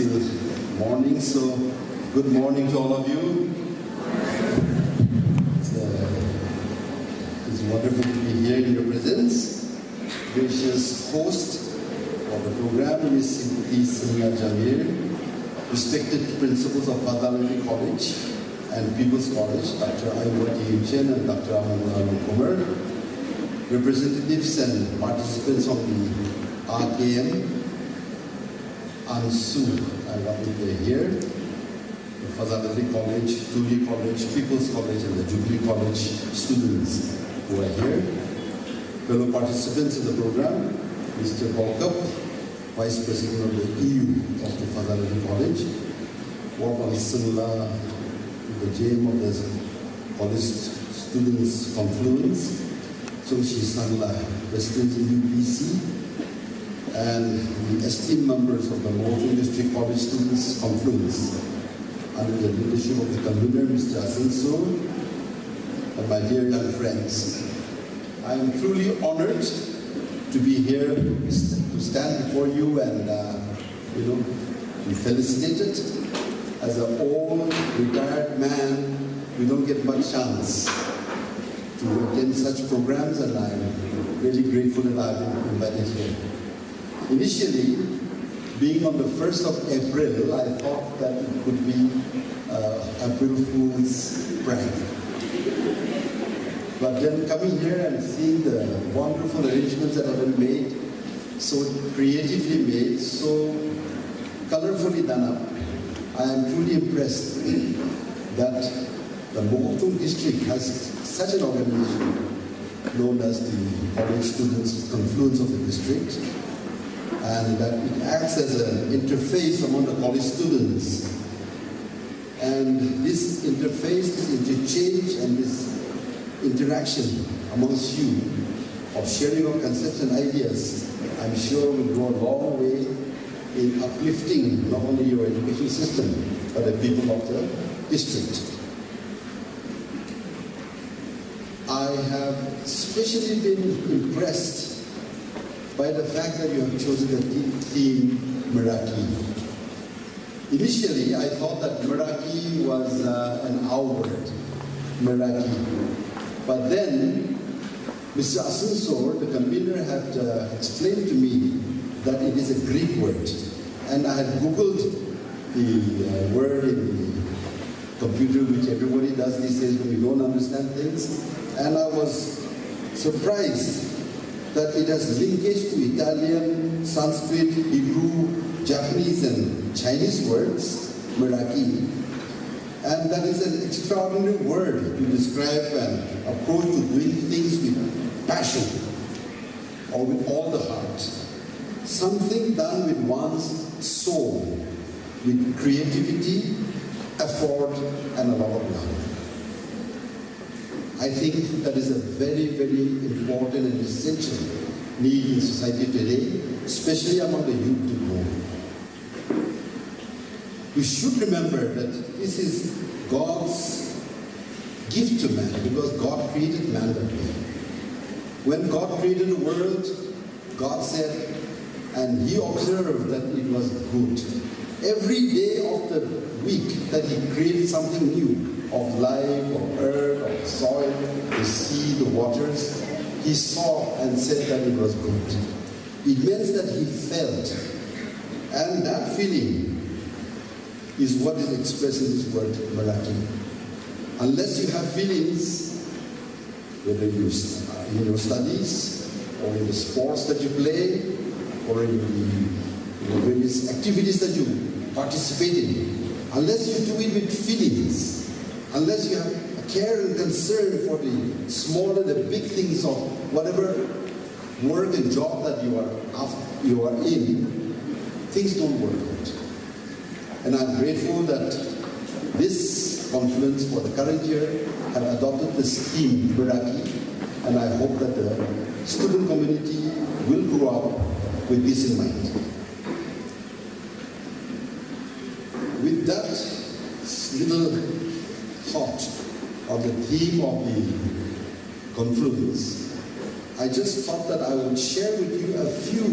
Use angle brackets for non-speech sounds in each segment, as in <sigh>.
still morning, so good morning to all of you. It's, uh, it's wonderful to be here in your presence. Gracious host of the program, Ms. Simpati Singha Jamir, respected principals of Fazl Ali College and People's College, Dr. Ayuwati Chen and Dr. Amanullah Kumar, representatives and participants of the AKM, Ansu, I want to be here, the Fazl College, Tuli College, People's College, and the Jubilee College students who are here. Fellow participants in the program, Mr. Balkup, Vice President of the EU of the Fazl College, Warman Simula, the GM of the College Students Confluence, Sungshi Sangla, President in UBC, and esteemed members of the Mokokchung District College Students Confluence under the leadership of the convener, Mr. Asenso, and my dear young friends. I am truly honored to be here to stand before you and, uh, you know, be felicitated. As an old, retired man, we don't get much chance to attend such programs, and I'm really grateful that I've been invited here. Initially, being on the 1st of April, I thought that it could be uh, April Fool's prank. But then coming here and seeing the wonderful arrangements that have been made, so creatively made, so colorfully done up, I am truly impressed <clears throat> that the Mokokchung district has such an organization known as the College Students Confluence of the District, and that it acts as an interface among the college students. And this interface, this interchange, and this interaction amongst you of sharing of concepts and ideas, I'm sure will go a long way in uplifting not only your education system, but the people of the district. I have especially been impressed by the fact that you have chosen the theme Meraki. Initially, I thought that Meraki was uh, an our word, Meraki. But then, Mr. Asansor, the convener, had uh, explained to me that it is a Greek word. And I had Googled the uh, word in the computer, which everybody does these days when you don't understand things. And I was surprised that it has linkage to Italian, Sanskrit, Hebrew, Japanese, and Chinese words, Meraki. And that is an extraordinary word to describe an approach to doing things with passion or with all the heart. Something done with one's soul, with creativity, effort, and a lot of love. I think that is a very, very important and essential need in society today, especially among the youth to grow. We should remember that this is God's gift to man because God created man that way. When God created the world, God said, and he observed that it was good. Every day of the week that he created something new, of life, of earth, of soil, the sea, the waters, he saw and said that it was good. It means that he felt. And that feeling is what is expressed in this word, Meraki. Unless you have feelings, whether you in your studies, or in the sports that you play, or in the various activities that you participate in, unless you do it with feelings, unless you have a care and concern for the small and the big things of whatever work and job that you are after, you are in, things don't work out. And I'm grateful that this conference for the current year have adopted this theme, Meraki, and I hope that the student community will grow up with this in mind. With that little on the theme of the confluence, I just thought that I would share with you a few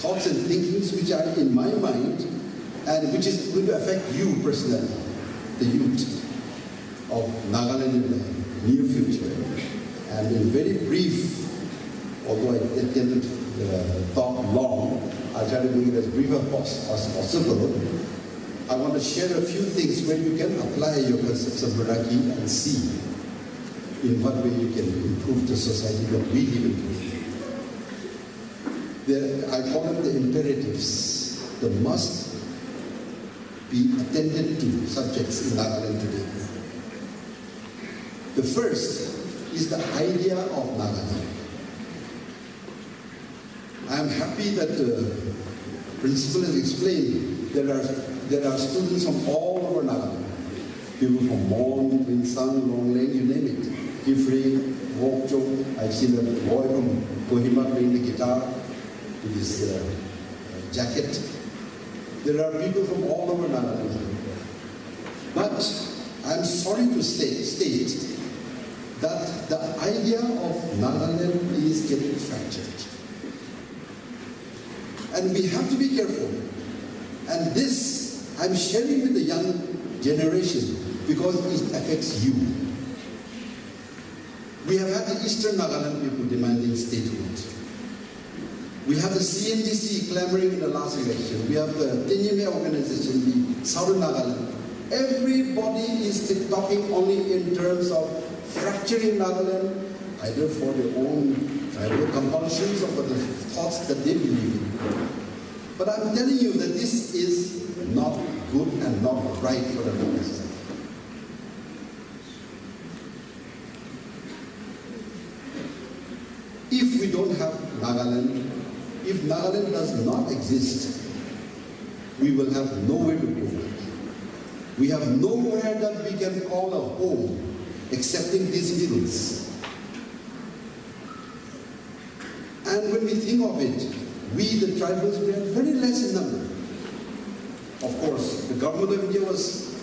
thoughts and thinkings which are in my mind and which is going to affect you personally, the youth of Nagaland in the near future. And in very brief, although I didn't uh, talk long, I'll try to make it as brief as possible. I want to share a few things where you can apply your concepts of Meraki and see in what way you can improve the society that we live in today. I call them the imperatives, the must be attended to subjects in Nagaland today. The first is the idea of Nagaland. I am happy that the principal has explained there are, there are students from all over Nagaland. People from Mon, Tuensang, Longleng, you name it. Kiphire, Wokha. I've seen a boy from Kohima playing the guitar with his uh, jacket. There are people from all over Nagaland. But I'm sorry to say, state that the idea of Nagaland is getting fractured. And we have to be careful. And this I'm sharing with the young generation because it affects you. We have had the Eastern Nagaland people demanding statehood. We have the CNDC clamoring in the last election. We have the Tenyimi organization, the Southern Nagaland. Everybody is talking only in terms of fracturing Nagaland, either for their own tribal compulsions or for the thoughts that they believe in. But I'm telling you that this is not good and not right for the society. If we don't have Nagaland, if Nagaland does not exist, we will have nowhere to go. We have nowhere that we can call a home excepting these hills. And when we think of it, we, the tribals, we are very less in number. Of course, the government of India was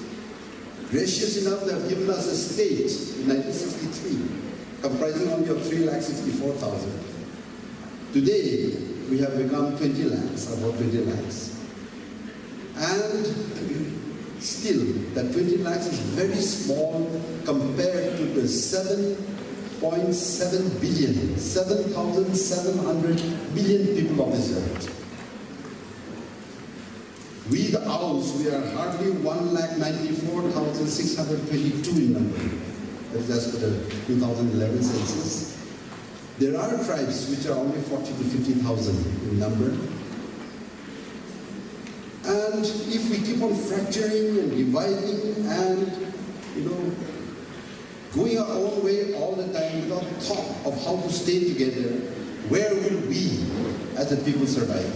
gracious enough to have given us a state in 1963, comprising only of 3,64,000. Today, we have become 20 lakhs, about 20 lakhs. And still, that 20 lakhs is very small compared to the 7.7 billion, 7,700 billion people of this earth. We, the Aos, we are hardly 1,94,622 in number. That is as per the 2011 census. There are tribes which are only 40 to 50,000 in number. And if we keep on fracturing and dividing and, you know, going our own way all the time without thought of how to stay together, where will we as a people survive?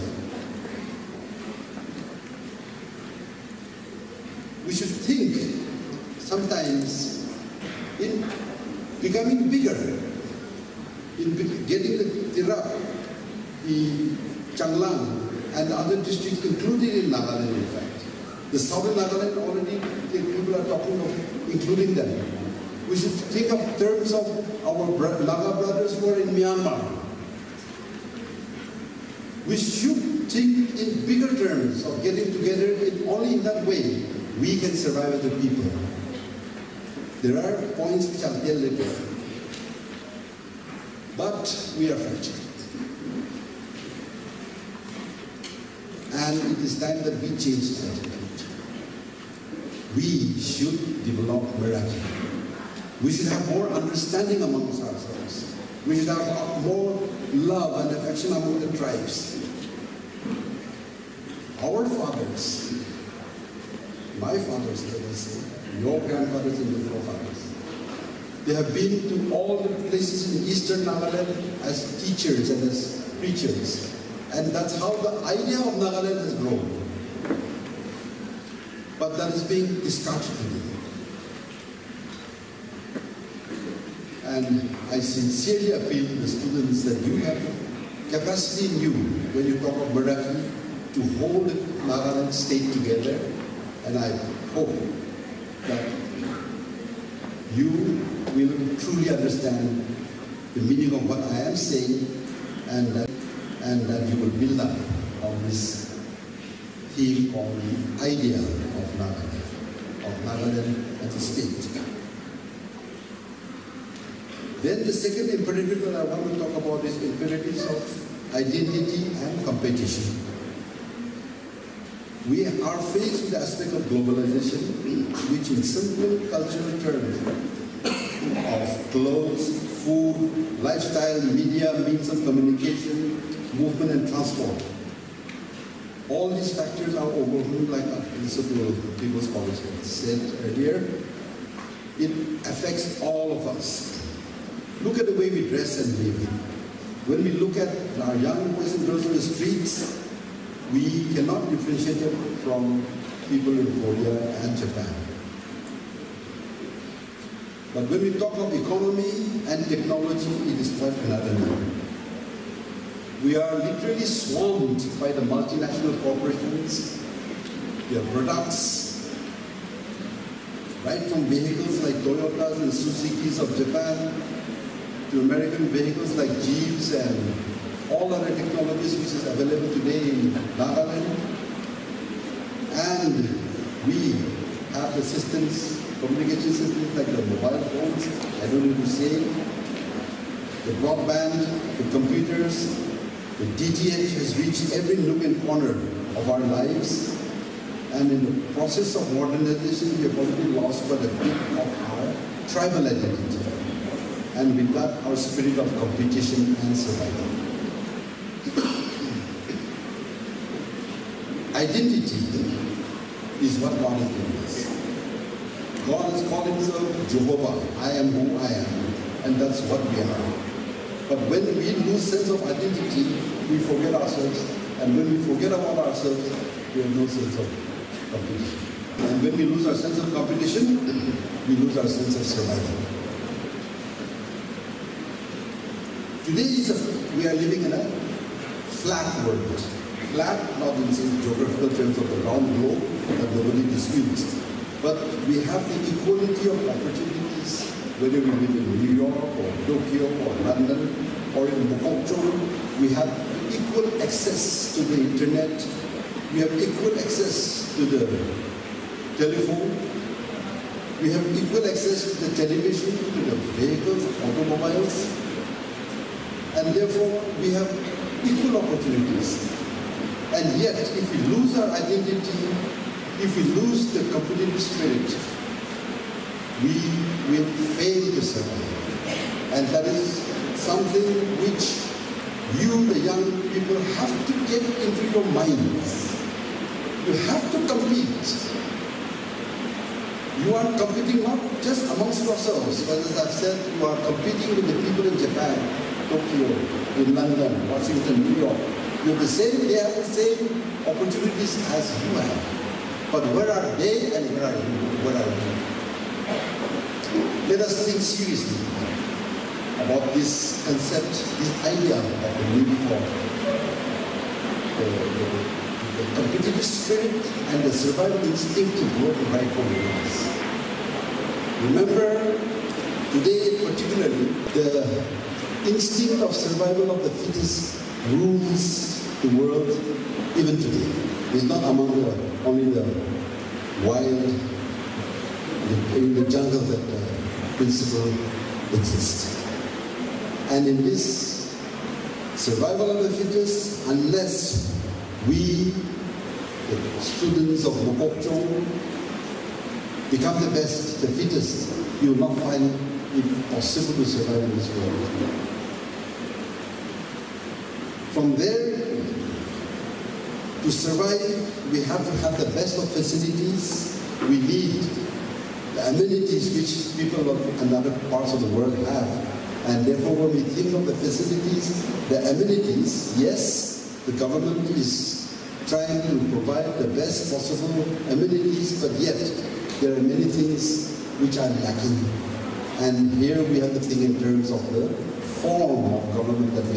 We should think sometimes in becoming bigger, in getting the Tirap, the Changlang, and other districts included in Nagaland in fact. The southern Nagaland already, people are talking of including them. We should think of terms of our Naga brothers who are in Myanmar. We should think in bigger terms of getting together. In, only in that way we can survive as a people. There are points which I'll tell later. But we are fractured. And it is time that we change attitude. We should develop Meraki. We should have more understanding amongst ourselves. We should have more love and affection among the tribes. Our fathers, my fathers, let us say, your grandfathers and your forefathers, they have been to all the places in eastern Nagaland as teachers and as preachers. And that's how the idea of Nagaland has grown. But that is being discarded today. And I sincerely appeal to the students that you have capacity in you when you talk of Meraki to hold Nagaland state together. And I hope that you will truly understand the meaning of what I am saying and that, and that you will build up on this theme on the idea of Nagaland, of Nagaland as a state. Then the second imperative that I want to talk about is imperatives of identity and competition. We are faced with the aspect of globalization, which in simple cultural terms of clothes, food, lifestyle, media, means of communication, movement and transport. All these factors are overwhelming, like a our principal People's College said earlier. It affects all of us. Look at the way we dress and live. When we look at our young boys and girls on the streets, we cannot differentiate them from people in Korea and Japan. But when we talk of economy and technology, it is quite another matter. We are literally swarmed by the multinational corporations, their products, right from vehicles like Toyotas and Suzuki's of Japan to American vehicles like Jeeps and all other technologies which is available today in Nagaland. And we have the systems, communication systems like the mobile phones, I don't need to say, the broadband, the computers, the DTH has reached every nook and corner of our lives. And in the process of modernization, we have already lost quite a bit of our tribal identity and with that our spirit of competition and survival. <clears throat> Identity is what God has given us. God has called himself Jehovah, I am who I am, and that's what we are. But when we lose sense of identity, we forget ourselves, and when we forget about ourselves, we have no sense of competition. And when we lose our sense of competition, <clears throat> we lose our sense of survival. Today is a, we are living in a flat world. Flat, not in the geographical terms of the round globe that nobody disputes. But we have the equality of opportunities, whether we live in New York or Tokyo or London or in Mokokchung. We have equal access to the internet. We have equal access to the telephone. We have equal access to the television, to the vehicles, automobiles and therefore we have equal opportunities. And yet, if we lose our identity, if we lose the competitive spirit, we will fail to survive. And that is something which you, the young people, have to get into your minds. You have to compete. You are competing not just amongst yourselves, but as I've said, you are competing with the people in Japan, Tokyo, in London, Washington, New York. You have the same, they have the same opportunities as you have. But where are they and where are you? Where are you? Let us think seriously about this concept, this idea of the need for the, the, the competitive spirit and the survival instinct to grow the right for us. Remember, today particularly, the instinct of survival of the fittest rules the world even today. It's not among the, only the wild, in the jungle that uh, principle exists. And in this survival of the fittest, unless we, the students of Mokokchung, become the best, the fittest, you will not find it possible to survive in this world. From there, to survive, we have to have the best of facilities. We need the amenities which people in other parts of the world have. And therefore, when we think of the facilities, the amenities, yes, the government is trying to provide the best possible amenities, but yet there are many things which are lacking. And here we have to think in terms of the form of government that.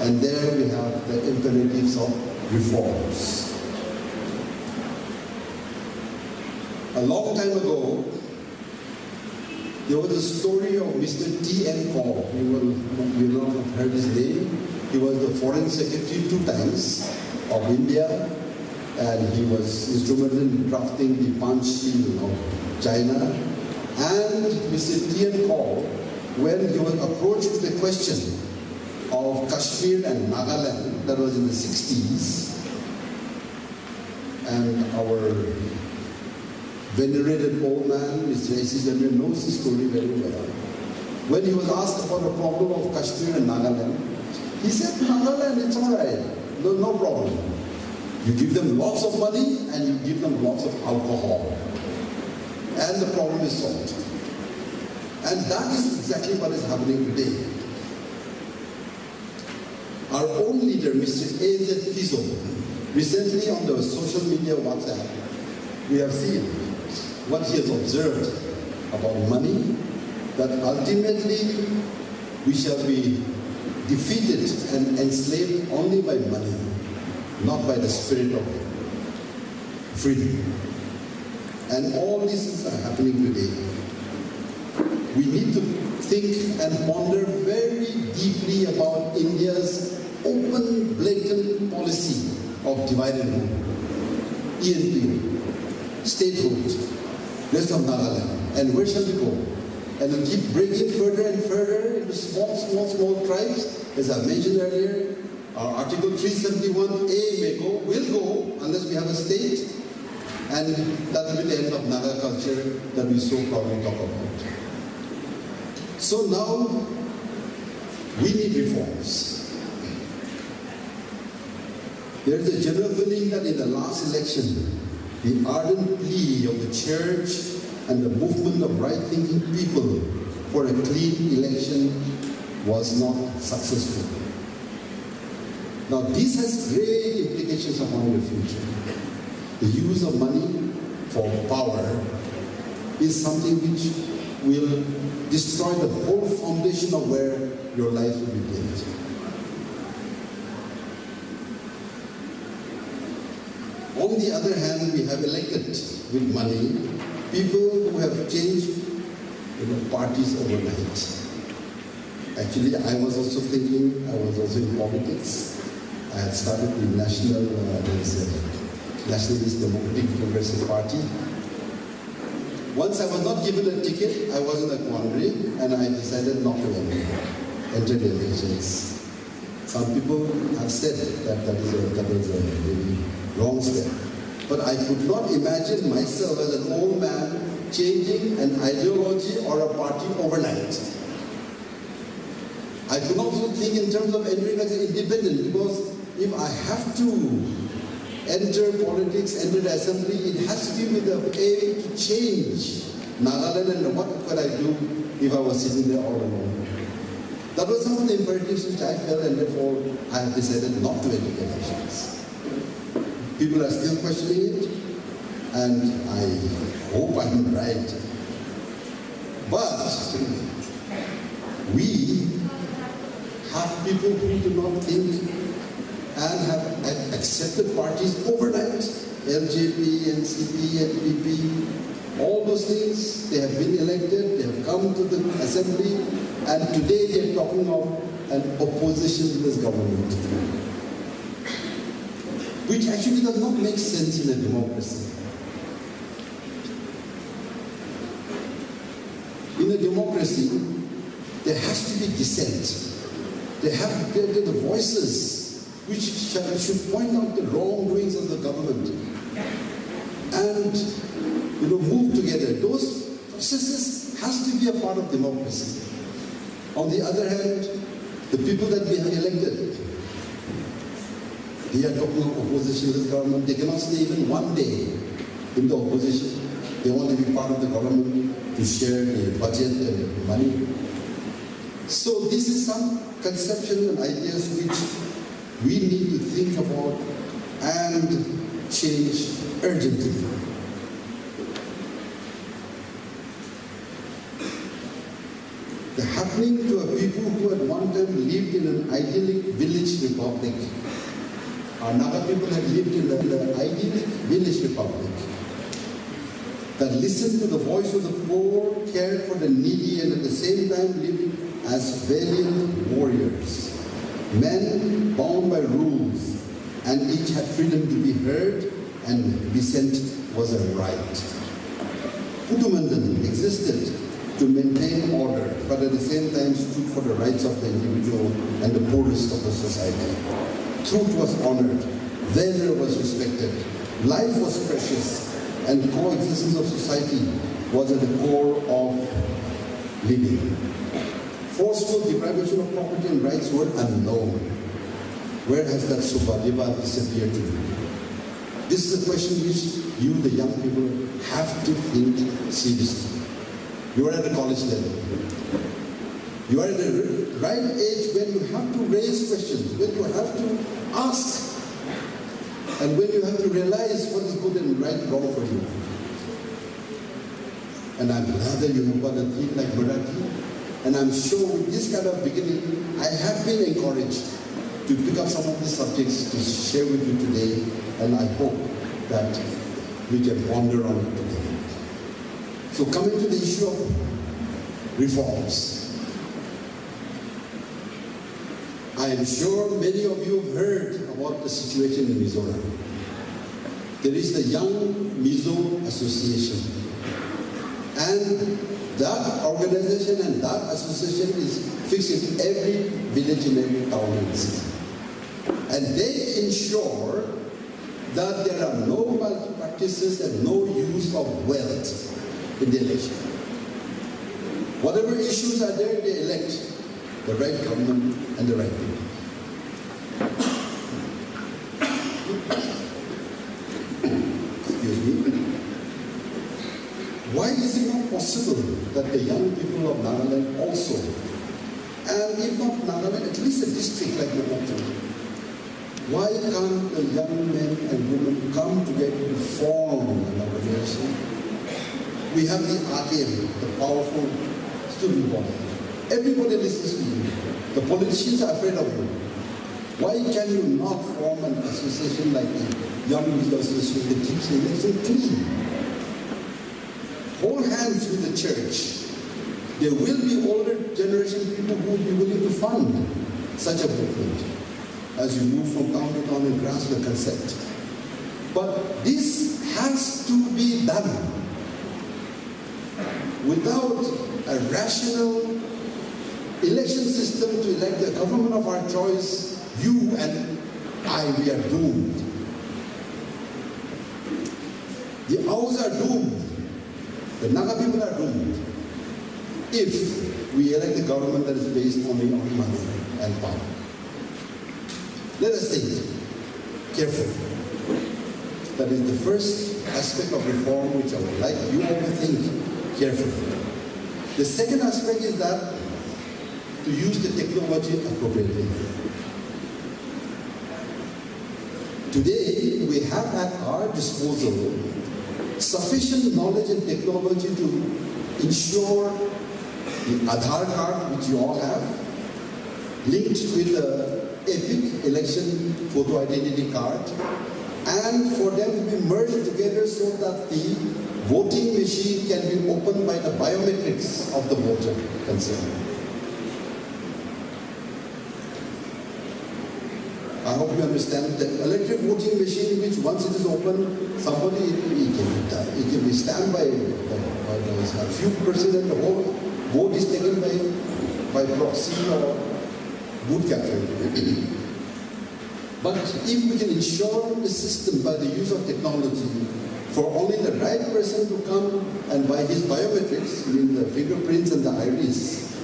And there we have the imperatives of reforms. A long time ago, there was a story of Mr. T.N. Kaul. You will, you will not have heard his name. He was the foreign secretary two times of India, and he was instrumental in drafting the Panchshil of China. And Mr. T.N. Kaul, when he was approached with the question of Kashmir and Nagaland, that was in the 60s, and our venerated old man, Mr. S.C. Jamir, knows the story very well. When he was asked about the problem of Kashmir and Nagaland, he said, Nagaland, it's all right, no, no problem. You give them lots of money and you give them lots of alcohol. And the problem is solved. And that is exactly what is happening today. Our own leader, Mr. A.Z. Phizo, recently on the social media WhatsApp, we have seen what he has observed about money, that ultimately we shall be defeated and enslaved only by money, not by the spirit of freedom. And all these things are happening today. We need to think and ponder very deeply about India's open, blatant policy of divided rule, ENP, statehood, rest of Nagaland. And where shall we go? And we keep breaking further and further into small, small, small tribes. As I mentioned earlier, our Article 371A may go, will go, unless we have a state. And that will be the end of Naga culture that we so proudly talk about. So now, we need reforms. There is a general feeling that in the last election, the ardent plea of the church and the movement of right-thinking people for a clean election was not successful. Now this has great implications upon the future. The use of money for power is something which will destroy the whole foundation of where your life will be built. On the other hand, we have elected with money people who have changed you know, parties overnight. Actually, I was also thinking, I was also in politics. I had started the National, uh, Nationalist Democratic Progressive Party. Once I was not given a ticket, I was in a quandary, and I decided not to enter, the elections. Some people have said that that, is a, that was a very wrong step. But I could not imagine myself as an old man changing an ideology or a party overnight. I could also think in terms of entering as an independent because if I have to enter politics, enter the assembly, it has to be with the aim to change Nagaland and what could I do if I was sitting there all alone. That was some of the imperatives which I felt and therefore I have decided not to enter elections. People are still questioning it, and I hope I'm right. But we have people who do not think and have accepted parties overnight. LJP, NCP, NPP, all those things, they have been elected, they have come to the assembly, and today they are talking of an opposition to this government which actually does not make sense in a democracy. In a democracy, there has to be dissent. There have to be the voices which should point out the wrongdoings of the government and you know move together. Those processes has to be a part of democracy. On the other hand, the people that we have elected they are of opposition this government. They cannot stay even one day in the opposition. They want to be part of the government to share the budget and money. So this is some conception and ideas which we need to think about and change urgently. The happening to a people who at one time lived in an idyllic village republic Naga people had lived in the idyllic village republic that listened to the voice of the poor, cared for the needy, and at the same time lived as valiant warriors. Men bound by rules, and each had freedom to be heard, and dissent was a right. Putu Menden existed to maintain order, but at the same time stood for the rights of the individual and the poorest of the society. Truth was honored, valor was respected, life was precious, and coexistence of society was at the core of living. Forceful deprivation of property and rights were unknown. Where has that Subhadeva disappeared to? This is a question which you, the young people, have to think seriously. You are at the college level. You are at the right age when you have to raise questions, when you have to ask, and when you have to realize what is good and right wrong for you. And I'm glad that you have got a team like Meraki. And I'm sure with this kind of beginning, I have been encouraged to pick up some of these subjects to share with you today. And I hope that we can ponder on it together. So coming to the issue of reforms. I am sure many of you have heard about the situation in Mizoram. There is the Young Mizo Association. And that organization and that association is fixed in every village in every town and city. And they ensure that there are no practices and no use of wealth in the election. Whatever issues are there, they elect the right government and the right people. Excuse me. Why is it not possible that the young people of Nagaland also, and if not Nagaland, at least a district like Mokokchung, why can't the young men and women come together to form an organization? We have the RTM, the powerful student body. Everybody listens to you. The politicians are afraid of you. Why can you not form an association like the Young People Association that keeps the election clean? hold hands with the church. There will be older generation people who will be willing to fund such a movement as you move from town to town and grasp the concept. But this has to be done without a rational election system to elect the government of our choice, you and I, we are doomed. The Aos are doomed. The Naga people are doomed if we elect a government that is based only on money and power. Let us think carefully. That is the first aspect of reform which I would like you all to think carefully. The second aspect is that to use the technology appropriately. Today, we have at our disposal sufficient knowledge and technology to ensure the Aadhaar card, which you all have, linked with the EPIC election photo identity card, and for them to be merged together so that the voting machine can be opened by the biometrics of the voter concerned. I hope you understand that electric voting machine, which once it is open, somebody it can it can be stand by, by, by a few percent, and the whole vote is taken by by proxy or boot capture. but if we can ensure the system by the use of technology for only the right person to come and by his biometrics, I mean the fingerprints and the iris,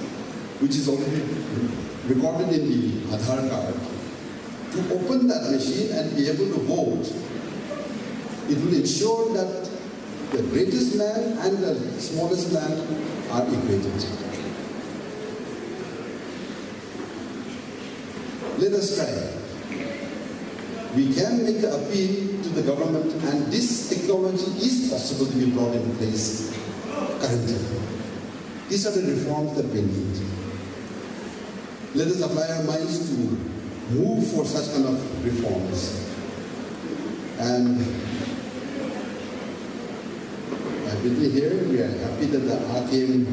which is already recorded in the Aadhaar card, to open that machine and be able to vote, it will ensure that the greatest man and the smallest man are equated. Let us try. We can make an appeal to the government and this technology is possible to be brought into place currently. These are the reforms that we need. Let us apply our minds to move for such kind of reforms. And happily here, we are happy that the RTM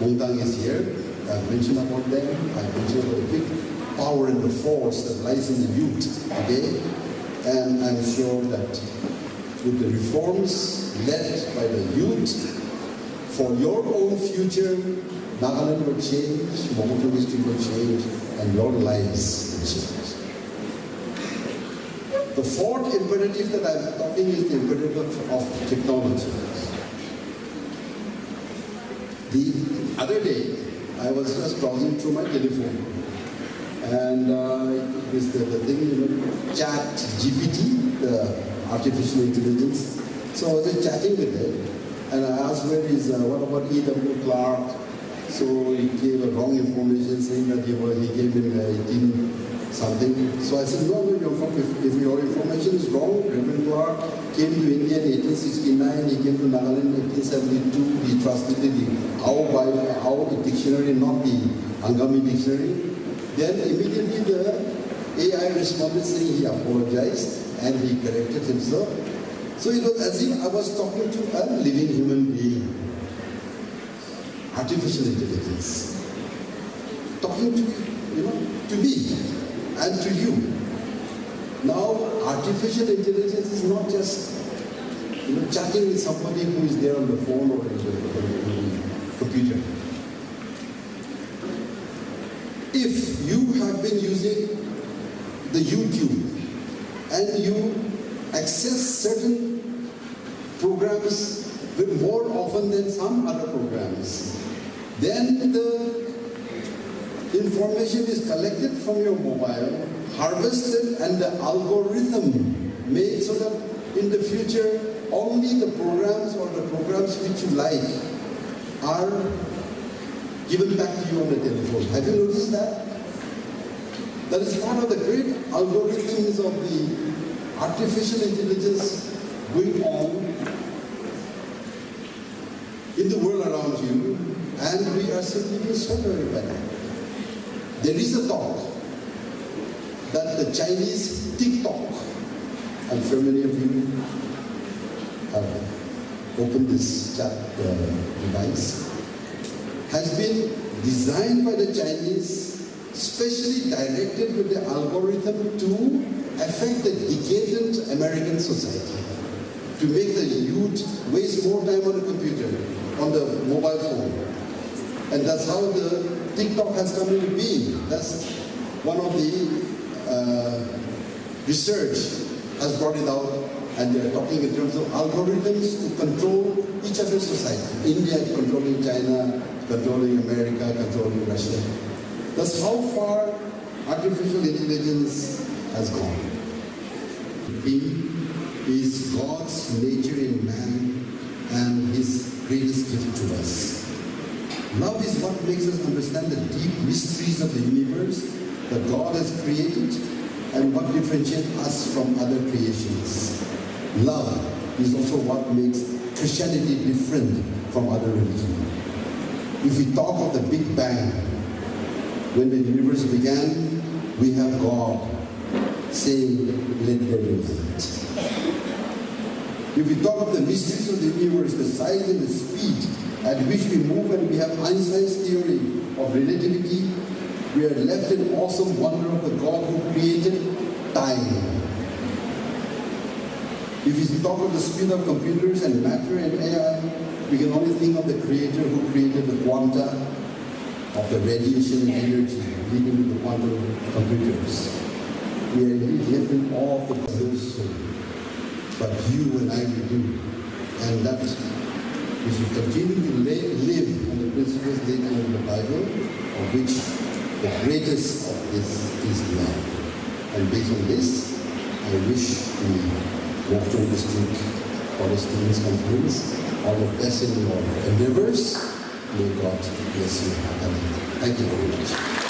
Mungtang is here. I've mentioned about them, I've mentioned about the power and the force that lies in the youth today. And I'm sure that with the reforms led by the youth, for your own future, Nagaland will change, district will change, and your lives. The fourth imperative that I'm talking is the imperative of technology. The other day, I was just browsing through my telephone, and uh, is the, the thing, you know, Chat GPT, the artificial intelligence. So I was just chatting with it, and I asked, where is, uh, what about E.W. Clark? So he gave a wrong information saying that he, was, he came in uh, 18 something. So I said, no, no, if, if your information is wrong, Reverend Clark came to India in 1869, he came to Nagaland in 1872, he translated the Ao Bible, Ao dictionary, not the Angami dictionary. Then immediately the AI responded saying he apologized and he corrected himself. So it was as if I was talking to a living human being. Artificial intelligence. Talking to, you know, to me and to you. Now, artificial intelligence is not just, you know, chatting with somebody who is there on the phone or in the, computer. If you have been using the YouTube and you access certain programs more often than some other programs, then the information is collected from your mobile, harvested, and the algorithm made so that in the future only the programs or the programs which you like are given back to you on the telephone. Have you noticed that? That is part of the great algorithms of the artificial intelligence going on in the world around you, and we are simply being swallowed by that. There is a talk that the Chinese TikTok, I'm many of you have opened this chat uh, device, has been designed by the Chinese, specially directed with the algorithm to affect the decadent American society, to make the youth waste more time on the computer, on the mobile phone. And that's how the TikTok has come into being. That's one of the uh, research has brought it out and they're talking in terms of algorithms to control each other's society. India controlling China, controlling America, controlling Russia. That's how far artificial intelligence has gone. He is God's nature in man and his greatest gift to us. Love is what makes us understand the deep mysteries of the universe that God has created and what differentiates us from other creations. Love is also what makes Christianity different from other religions. If we talk of the Big Bang, when the universe began, we have God saying, let there be light. If we talk of the mysteries of the universe, the size and the speed at which we move and we have Einstein's theory of relativity, we are left in awesome wonder of the God who created time. If we talk of the speed of computers and matter and AI, we can only think of the creator who created the quanta of the radiation energy leading to the quantum computers. We are indeed left in awe of the soul. But you and I do. And that we should continue to live on the principles laid down in the Bible, of which the greatest of this is love. And based on this, I wish the Water District Students Conference all the best in your endeavors. May God bless you. Thank you very much.